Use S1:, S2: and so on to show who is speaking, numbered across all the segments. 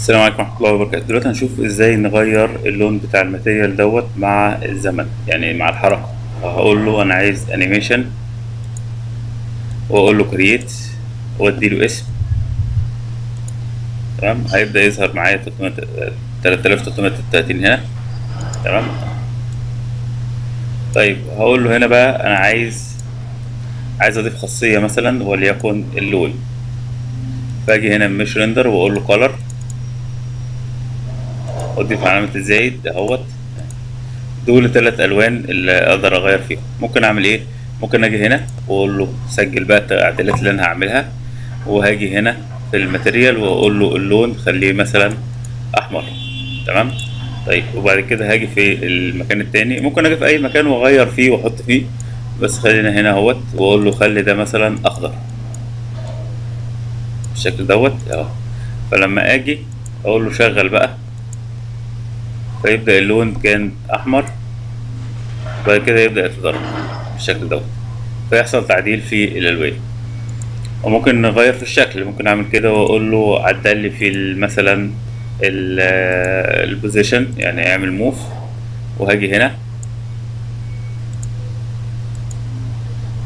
S1: السلام عليكم ورحمة الله وبركاته. دلوقتي هنشوف إزاي نغير اللون بتاع ال material دوت مع الزمن يعني مع الحركة. هقول له أنا عايز animation وأقول له create وأدي له اسم. تمام؟ هيبدأ يظهر معايا 3330 هنا. تمام؟ طيب هقول له هنا بقى أنا عايز عايز أضيف خاصية مثلا وليكن اللون. باجي هنا mesh renderer وأقول له color. واضيف علامة الزائد اهوت. دول التلات ألوان اللي أقدر أغير فيهم. ممكن أعمل إيه؟ ممكن أجي هنا وأقول له سجل بقى التعديلات اللي أنا هعملها وهاجي هنا في ال material وأقول له اللون خليه مثلا أحمر. تمام؟ طيب وبعد كده هاجي في المكان التاني. ممكن أجي في أي مكان وأغير فيه وأحط فيه بس خلينا هنا أهوت وأقول له خلي ده مثلا أخضر. بالشكل دوت؟ أهو. فلما آجي أقول له شغل بقى. فيبدأ اللون كان أحمر بعد كده يبدأ يتدرج بالشكل دوت. فيحصل تعديل في الألوان. وممكن نغير في الشكل ممكن أعمل كده وأقول له عدل لي في مثلا ال position يعني أعمل move وهاجي هنا.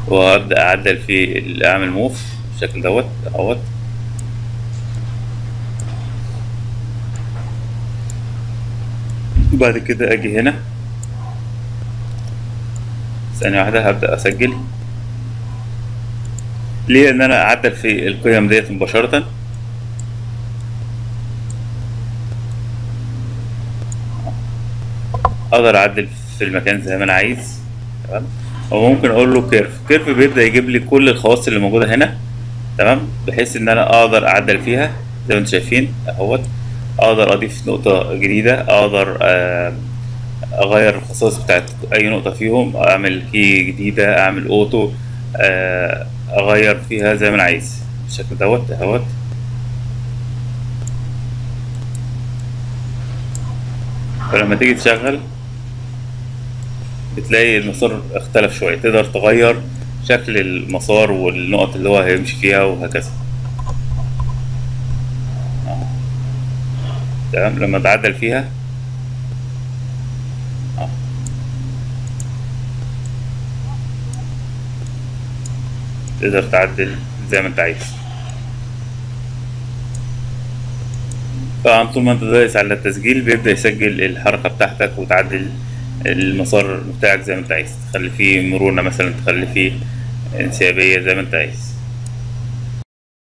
S1: وأبدأ أعدل في أعمل موف بالشكل دوت أهوت. وبعد كده أجي هنا. ثانية واحدة هبدأ أسجل. ليه؟ ان أنا أعدل في القيم ديت مباشرة. أقدر أعدل في المكان زي ما أنا عايز. تمام؟ أو ممكن أقول له curve curve بيبدأ يجيب لي كل الخواص اللي موجودة هنا. تمام؟ بحيث إن أنا أقدر أعدل فيها زي ما أنتم شايفين أهوت. أقدر أضيف نقطة جديدة أقدر أغير الخصائص بتاعت أي نقطة فيهم أعمل key جديدة أعمل auto أغير فيها زي ما أنا عايز. بالشكل دوت أهوت. فلما تيجي تشغل بتلاقي المسار اختلف شوية تقدر تغير شكل المسار والنقط اللي هو هيمشي فيها وهكذا. تمام؟ لما تعدل فيها. آه. تقدر تعدل زي ما انت عايز. طبعا طول ما انت دايس على التسجيل بيبدأ يسجل الحركة بتاعتك وتعدل المسار بتاعك زي ما انت عايز. تخلي فيه مرونة مثلا تخلي فيه انسيابية زي ما انت عايز.